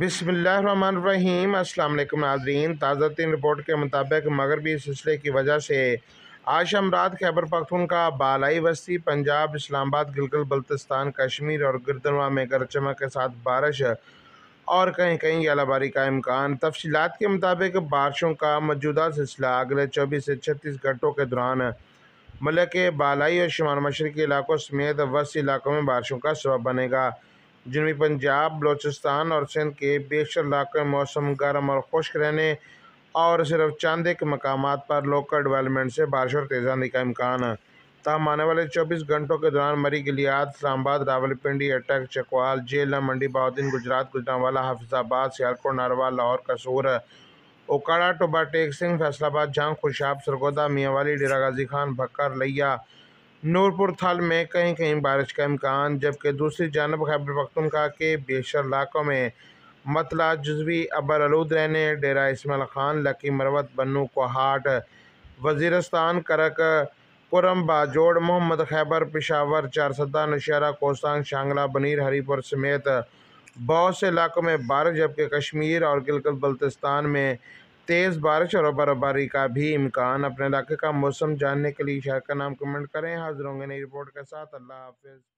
بسم اللہ الرحمن الرحیم۔ السلام علیکم ناظرین۔ تازہ تین رپورٹ کے مطابق مغربی سلسلے کی وجہ سے آج شام رات خیبر پختونخوا، بالائی وسطی، پنجاب، اسلام آباد گلگت بلتستان، کشمیر اور گردنوا میں گرج چمک کے ساتھ بارش اور کہیں کہیں اعلی باری کا امکان۔ تفصیلات کے مطابق بارشوں کا موجودہ سلسلہ اگلے چوبیس سے چھتیس گھنٹوں کے دوران ملک کے بالائی اور شمال مشرقی علاقوں سمیت وسطی علاقوں میں بارشوں کا سبب بنے گا۔ جنوبی پنجاب، بلوچستان اور سندھ کے بیشتر علاقوں میں موسم گرم اور خشک رہنے اور صرف چاند کے مقامات پر لوکل ڈیولپمنٹ سے بارش اور تیز آندھی کا امکان۔ ہے تاہم، آنے والے چوبیس گھنٹوں کے دوران مری گلیات اسلام آباد راول پنڈی اٹک، چکوال جیلم منڈی بہودین گجرات، گجرانوالا، حافظ آباد، سیالکوٹ، ناروا، لاہور، قصور، اوکاڑا، ٹوبا، ٹیک سنگھ، فیصل آباد، جھانگ، خوشاب، سرگودا، میاں والی، ڈیرہ غازی خان، بھکر، لیا نورپور تھل میں کہیں کہیں بارش کا امکان، جبکہ دوسری جانب خیبر پختونخوا کے بیشتر علاقوں میں مطلع جزوی ابر آلود رہنے، ڈیرہ اسماعیل خان، لکی مروت، بنو کوہاٹ، وزیرستان، کرک پورم باجوڑ، محمد خیبر، پشاور، چارسدہ نوشہرہ کوستانگ شانگلہ، بنیر، ہری پور سمیت بہت سے علاقوں میں بارش، جبکہ کشمیر اور گلگت بلتستان میں تیز بارش اور برفباری کا بھی امکان۔ اپنے علاقے کا موسم جاننے کے لیے شہر کا نام کمنٹ کریں۔ حاضر ہوں گے نئی رپورٹ کے ساتھ۔ اللہ حافظ۔